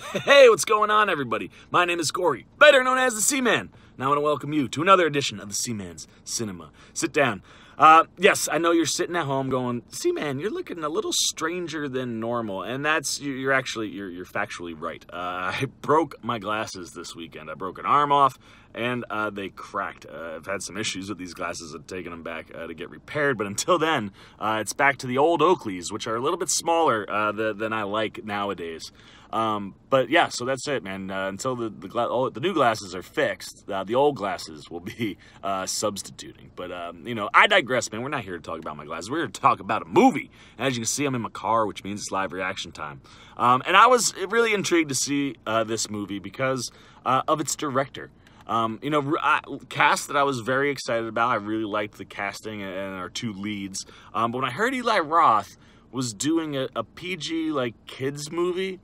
Hey, what's going on, everybody? My name is Corey, better known as the C-Man. Now I want to welcome you to another edition of the C-Man's Cinema. Sit down. Uh, yes, I know you're sitting at home going, C-Man, you're looking a little stranger than normal, and that's you're actually you're you're factually right. Uh, I broke my glasses this weekend. I broke an arm off, and uh, they cracked. Uh, I've had some issues with these glasses. I've taken them back uh, to get repaired, but until then, uh, it's back to the old Oakleys, which are a little bit smaller the, than I like nowadays. Um, but yeah, so that's it, man. Uh, until the the, oh, the, new glasses are fixed, uh, the old glasses will be uh, substituting. But um, you know, I digress, man. We're not here to talk about my glasses. We're here to talk about a movie. And as you can see, I'm in my car, which means it's live reaction time. Um, and I was really intrigued to see uh, this movie because uh, of its director. Um, you know, I, cast that I was very excited about. I really liked the casting and, our two leads. Um, but when I heard Eli Roth was doing a, a PG like kids movie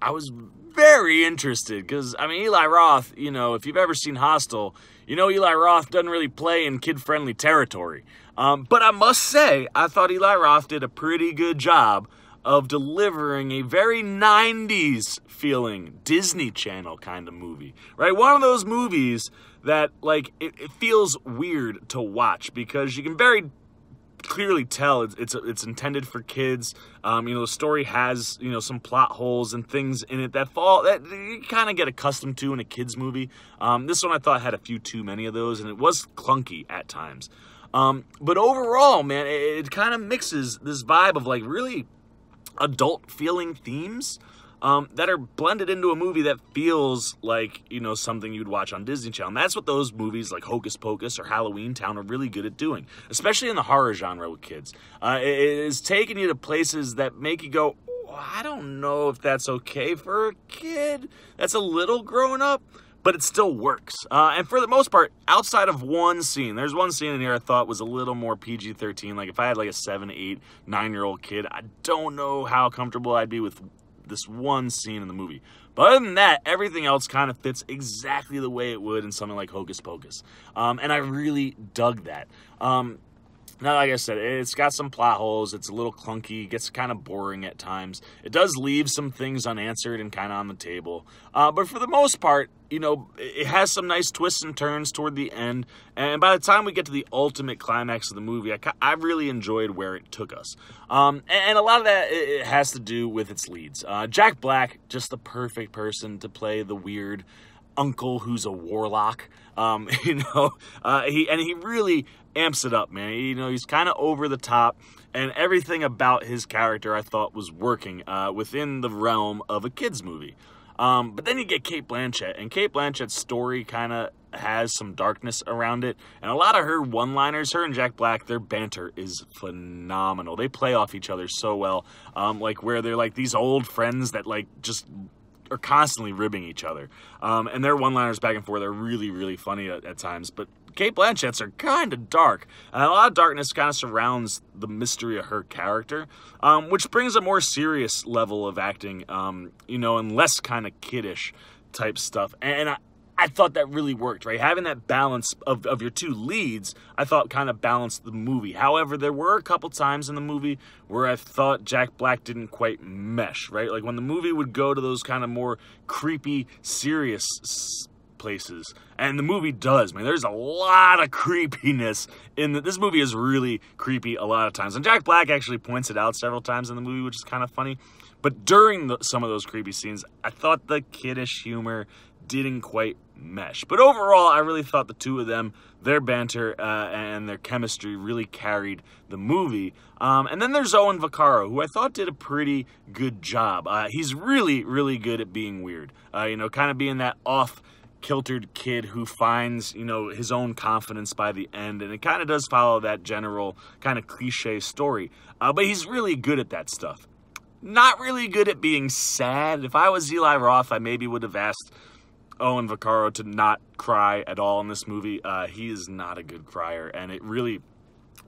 I was very interested because, I mean, Eli Roth, you know, if you've ever seen Hostel, you know Eli Roth doesn't really play in kid friendly territory. Um, but I must say, I thought Eli Roth did a pretty good job of delivering a very 90s feeling Disney Channel kind of movie, right? One of those movies that, like, it, it feels weird to watch because you can very clearly tell it's it's, it's intended for kids. Um, you know, the story has you know some plot holes and things in it that fall that you kind of get accustomed to in a kids movie. Um, this one I thought had a few too many of those, and it was clunky at times. Um, but overall, man, it, it kind of mixes this vibe of like really adult feeling themes um, that are blended into a movie that feels like you know something you'd watch on Disney Channel. And that's what those movies like Hocus Pocus or Halloweentown are really good at doing, especially in the horror genre with kids. Uh, it is taking you to places that make you go, I don't know if that's okay for a kid. That's a little grown up but it still works. Uh, and for the most part, outside of one scene, there's one scene in here I thought was a little more PG-13. Like if I had like a seven, eight, nine-year-old kid, I don't know how comfortable I'd be with this one scene in the movie. But other than that, everything else kind of fits exactly the way it would in something like Hocus Pocus. Um, and I really dug that. Um, now, like I said, it's got some plot holes. It's a little clunky. gets kind of boring at times. It does leave some things unanswered and kind of on the table. Uh, but for the most part, you know, it has some nice twists and turns toward the end. And by the time we get to the ultimate climax of the movie, I, I really enjoyed where it took us. Um, and, a lot of that it has to do with its leads. Uh, Jack Black, just the perfect person to play the weird uncle who's a warlock. Um, you know, uh, he and he really amps it up, man. You know, he's kind of over the top, and everything about his character I thought was working uh, within the realm of a kids movie. Um, but then you get Cate Blanchett, and Cate Blanchett's story kind of has some darkness around it, and a lot of her one-liners, her and Jack Black, their banter is phenomenal. They play off each other so well, um, like where they're like these old friends that like just are constantly ribbing each other. Um, and their one-liners back and forth are really, really funny at, at times. But Cate Blanchett's are kind of dark, and a lot of darkness kind of surrounds the mystery of her character, um, which brings a more serious level of acting, um, you know, and less kind of kiddish type stuff. And I, I thought that really worked, right? Having that balance of, of your two leads, I thought kind of balanced the movie. However, there were a couple times in the movie where I thought Jack Black didn't quite mesh, right? Like when the movie would go to those kind of more creepy, serious places. And the movie does, man. There's a lot of creepiness in the, this movie is really creepy a lot of times. And Jack Black actually points it out several times in the movie, which is kind of funny. But during the, some of those creepy scenes, I thought the kiddish humor didn't quite mesh. But overall, I really thought the two of them, their banter uh, and their chemistry really carried the movie. Um, and then there's Owen Vaccaro, who I thought did a pretty good job. Uh, he's really, really good at being weird. Uh, you know, kind of being that off kiltered kid who finds, you know, his own confidence by the end. And it kind of does follow that general kind of cliche story. Uh, but he's really good at that stuff. Not really good at being sad. If I was Eli Roth, I maybe would have asked Owen Vaccaro to not cry at all in this movie. Uh, he is not a good crier, and it really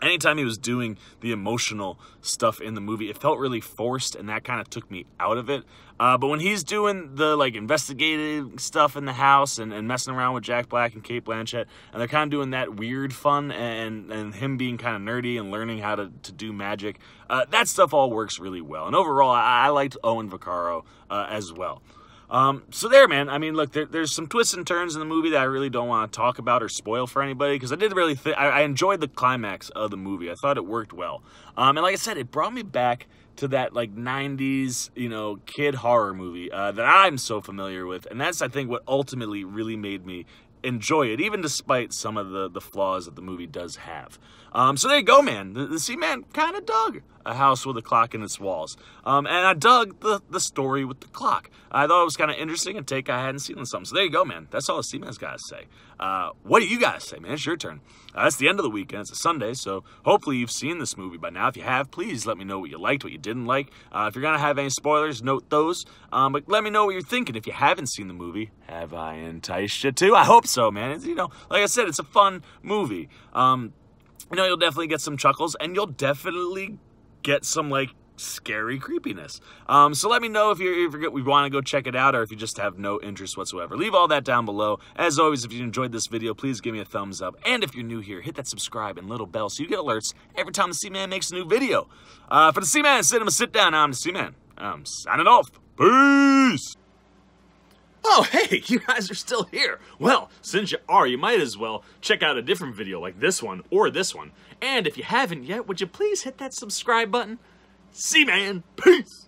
anytime he was doing the emotional stuff in the movie, it felt really forced, and that kind of took me out of it. Uh, but when he's doing the like investigative stuff in the house and, and messing around with Jack Black and Cate Blanchett, and they're kind of doing that weird fun and and him being kind of nerdy and learning how to, to do magic, uh, that stuff all works really well. And overall, I, I liked Owen Vaccaro uh, as well. Um, so there, man. I mean, look, there, there's some twists and turns in the movie that I really don't want to talk about or spoil for anybody because I did really, th- I, I enjoyed the climax of the movie. I thought it worked well, um, and like I said, it brought me back to that like 90s you know kid horror movie uh, that i'm so familiar with and that's i think what ultimately really made me enjoy it even despite some of the the flaws that the movie does have um, so there you go man the, the C-Man kind of dug a house with a clock in its walls. Um, and i dug the the story with the clock. I thought it was kind of interesting and take i hadn't seen in something. So there you go man. That's all the C-Man's got to say. Uh, what do you guys say man? It's your turn. Uh, it's the end of the weekend. It's a sunday so hopefully you've seen this movie by now. If you have please let me know what you liked what you didn't like. Uh, if you're gonna have any spoilers note those. Um, but let me know what you're thinking. If you haven't seen the movie have i enticed you to? I hope so man. It's, you know like i said it's a fun movie. Um, you know you'll definitely get some chuckles and you'll definitely get some like scary creepiness. Um, so let me know if you're if you're, we want to go check it out or if you just have no interest whatsoever. Leave all that down below. As always, if you enjoyed this video, please give me a thumbs up. And if you're new here, hit that subscribe and little bell so you get alerts every time the C-Man makes a new video. Uh, for the C-Man Cinema Sit Down, I'm the C-Man. I'm signing off. Peace! Oh, hey, you guys are still here. Well, since you are, you might as well check out a different video like this one or this one. And if you haven't yet, would you please hit that subscribe button? C-Man, peace!